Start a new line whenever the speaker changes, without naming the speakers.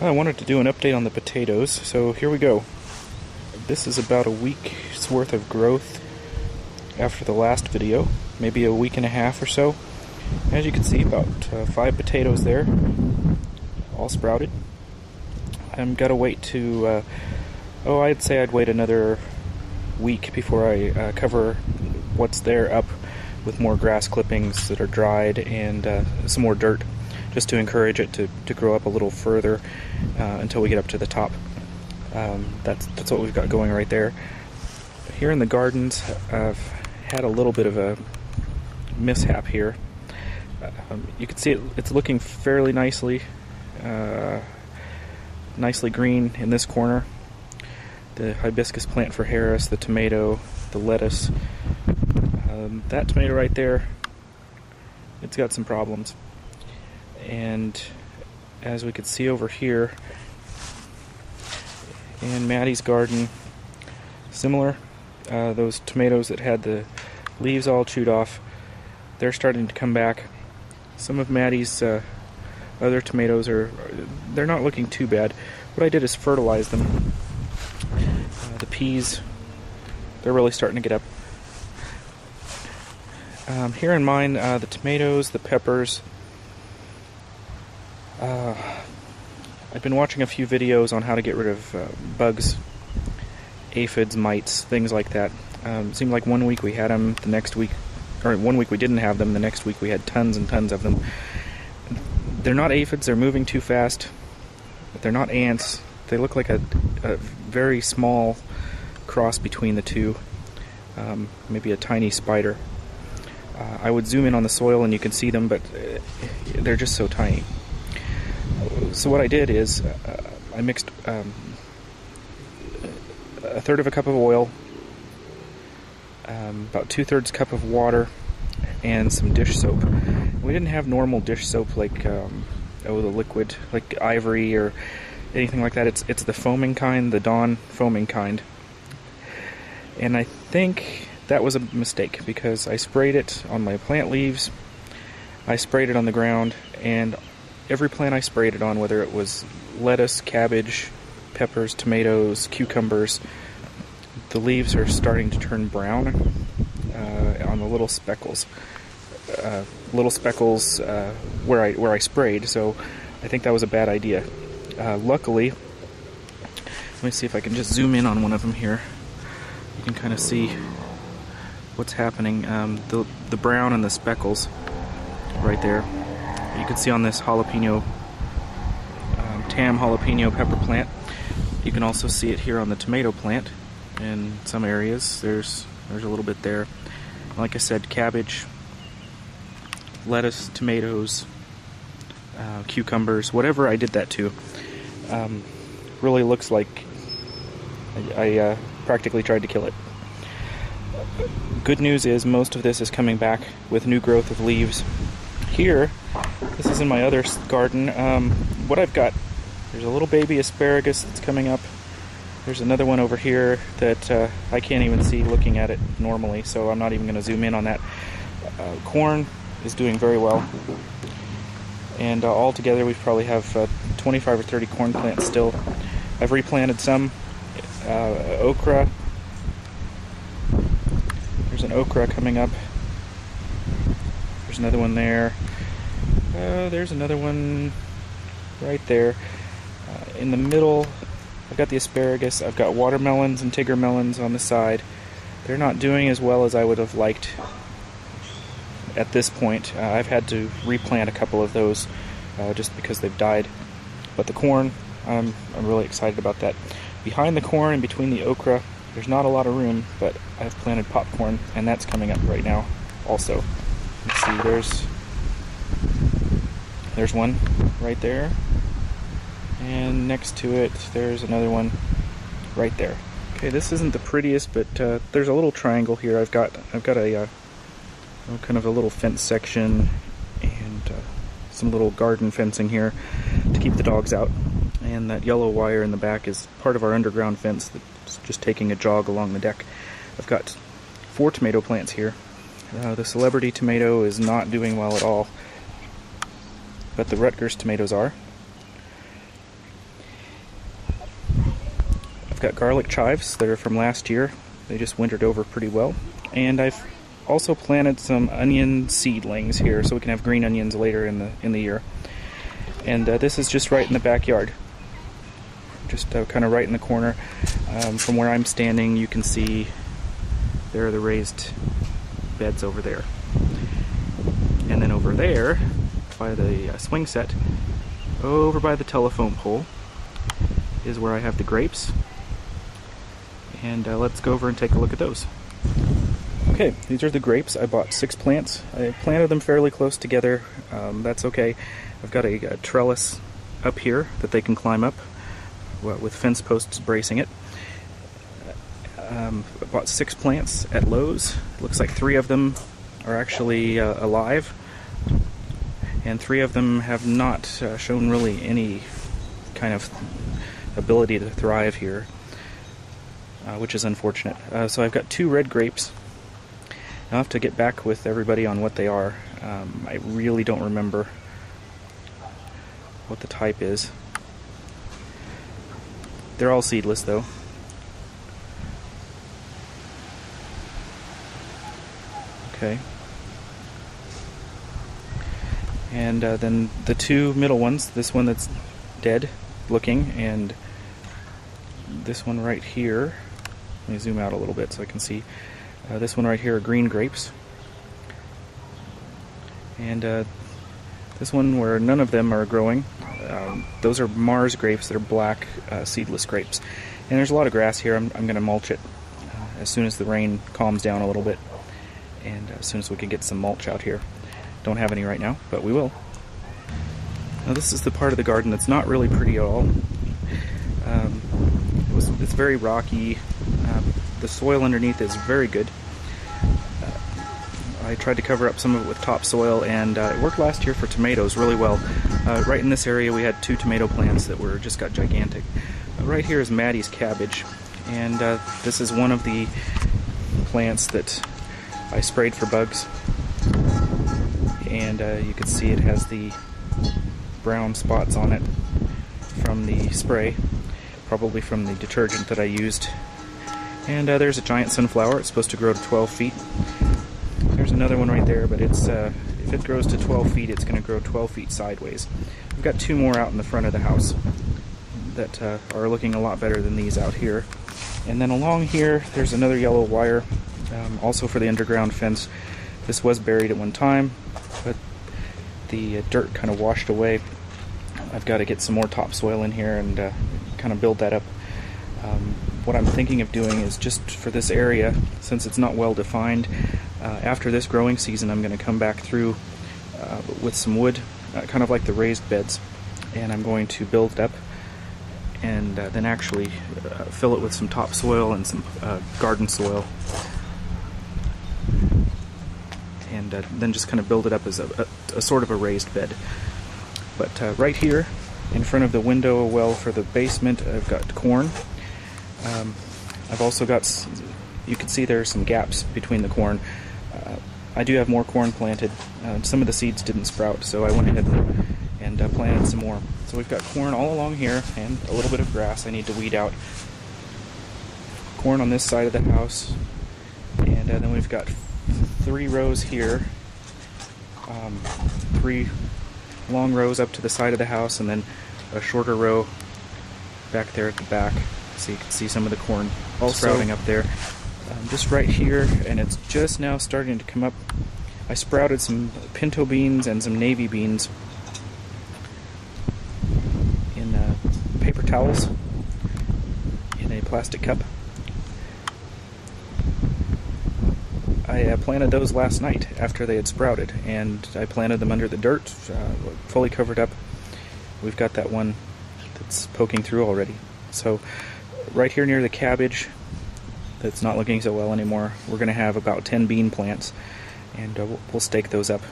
I wanted to do an update on the potatoes, so here we go. This is about a week's worth of growth after the last video, maybe a week and a half or so. As you can see, about uh, five potatoes there, all sprouted. I'm gotta wait to, uh, oh, I'd say I'd wait another week before I uh, cover what's there up with more grass clippings that are dried and uh, some more dirt just to encourage it to, to grow up a little further uh, until we get up to the top. Um, that's, that's what we've got going right there. Here in the gardens, I've had a little bit of a mishap here. Um, you can see it, it's looking fairly nicely, uh, nicely green in this corner. The hibiscus plant for Harris, the tomato, the lettuce. Um, that tomato right there, it's got some problems. And as we could see over here, in Maddie's garden, similar. Uh, those tomatoes that had the leaves all chewed off, they're starting to come back. Some of Maddie's uh, other tomatoes are, they're not looking too bad. What I did is fertilize them. Uh, the peas, they're really starting to get up. Um, here in mine, uh, the tomatoes, the peppers. Uh, I've been watching a few videos on how to get rid of uh, bugs, aphids, mites, things like that. Um, seemed like one week we had them, the next week, or one week we didn't have them, the next week we had tons and tons of them. They're not aphids, they're moving too fast. They're not ants. They look like a, a very small cross between the two. Um, maybe a tiny spider. Uh, I would zoom in on the soil and you can see them, but uh, they're just so tiny. So what I did is uh, I mixed um, a third of a cup of oil, um, about two thirds cup of water, and some dish soap. We didn't have normal dish soap like um, oh the liquid like ivory or anything like that. It's it's the foaming kind, the Dawn foaming kind. And I think that was a mistake because I sprayed it on my plant leaves. I sprayed it on the ground and every plant I sprayed it on, whether it was lettuce, cabbage, peppers, tomatoes, cucumbers, the leaves are starting to turn brown uh, on the little speckles. Uh, little speckles uh, where I where I sprayed, so I think that was a bad idea. Uh, luckily, let me see if I can just zoom in on one of them here. You can kind of see what's happening. Um, the the brown and the speckles right there you can see on this jalapeno, um, tam jalapeno pepper plant. You can also see it here on the tomato plant in some areas. There's there's a little bit there. Like I said, cabbage, lettuce, tomatoes, uh, cucumbers, whatever I did that to, um, really looks like I, I uh, practically tried to kill it. Good news is most of this is coming back with new growth of leaves. Here, this is in my other garden. Um, what I've got, there's a little baby asparagus that's coming up. There's another one over here that uh, I can't even see looking at it normally, so I'm not even going to zoom in on that. Uh, corn is doing very well. And uh, all together we probably have uh, 25 or 30 corn plants still. I've replanted some. Uh, okra. There's an okra coming up. There's another one there. Uh, there's another one right there. Uh, in the middle, I've got the asparagus. I've got watermelons and Tigger melons on the side. They're not doing as well as I would have liked at this point. Uh, I've had to replant a couple of those uh, just because they've died. But the corn, I'm, I'm really excited about that. Behind the corn and between the okra, there's not a lot of room, but I've planted popcorn, and that's coming up right now also. Let's see, there's there's one right there. And next to it, there's another one right there. Okay, this isn't the prettiest, but uh, there's a little triangle here. I've got I've got a uh, kind of a little fence section and uh, some little garden fencing here to keep the dogs out. And that yellow wire in the back is part of our underground fence that's just taking a jog along the deck. I've got four tomato plants here. Uh, the celebrity tomato is not doing well at all but the Rutgers tomatoes are. I've got garlic chives that are from last year. They just wintered over pretty well. And I've also planted some onion seedlings here so we can have green onions later in the in the year. And uh, this is just right in the backyard. Just uh, kind of right in the corner. Um, from where I'm standing, you can see there are the raised beds over there. And then over there, by the uh, swing set, over by the telephone pole, is where I have the grapes. And uh, let's go over and take a look at those. Okay, these are the grapes. I bought six plants. I planted them fairly close together. Um, that's okay. I've got a, a, trellis up here that they can climb up with fence posts bracing it. Um, I bought six plants at Lowe's. Looks like three of them are actually uh, alive, and three of them have not uh, shown really any kind of ability to thrive here, uh, which is unfortunate. Uh, so I've got two red grapes. I'll have to get back with everybody on what they are. Um, I really don't remember what the type is. They're all seedless though. Okay. And uh, then the two middle ones, this one that's dead looking, and this one right here. Let me zoom out a little bit so I can see. Uh, this one right here are green grapes. And uh, this one where none of them are growing, um, those are Mars grapes. They're black uh, seedless grapes. And there's a lot of grass here. I'm, I'm going to mulch it uh, as soon as the rain calms down a little bit and as soon as we can get some mulch out here. Don't have any right now, but we will. Now this is the part of the garden that's not really pretty at all. Um, it was, it's very rocky. Uh, the soil underneath is very good. Uh, I tried to cover up some of it with topsoil, and uh, it worked last year for tomatoes really well. Uh, right in this area, we had two tomato plants that were just got gigantic. Uh, right here is Maddie's cabbage, and uh, this is one of the plants that I sprayed for bugs and uh, you can see it has the brown spots on it from the spray probably from the detergent that I used. And uh, there's a giant sunflower. It's supposed to grow to 12 feet. There's another one right there but it's uh, if it grows to 12 feet it's going to grow 12 feet sideways. I've got two more out in the front of the house that uh, are looking a lot better than these out here. And then along here there's another yellow wire um, also for the underground fence. This was buried at one time, the uh, dirt kind of washed away. I've got to get some more topsoil in here and uh, kind of build that up. Um, what I'm thinking of doing is just for this area, since it's not well defined, uh, after this growing season I'm going to come back through uh, with some wood, uh, kind of like the raised beds, and I'm going to build it up and uh, then actually fill it with some topsoil and some garden soil and then just kind of build it up as a, a sort of a raised bed. But uh, right here, in front of the window well for the basement, I've got corn. Um, I've also got, you can see there are some gaps between the corn. Uh, I do have more corn planted. Uh, some of the seeds didn't sprout, so I went ahead and, and uh, planted some more. So we've got corn all along here and a little bit of grass I need to weed out. Corn on this side of the house, and uh, then we've got three rows here, um, three long rows up to the side of the house, and then a shorter row back there at the back. So you can see some of the corn also, sprouting up there. Um, just right here, and it's just now starting to come up. I sprouted some pinto beans and some navy beans in uh, paper towels in a plastic cup. I uh, planted those last night after they had sprouted, and I planted them under the dirt, uh, fully covered up. We've got that one that's poking through already. So, right here near the cabbage, that's not looking so well anymore, we're going to have about 10 bean plants, and uh, we'll stake those up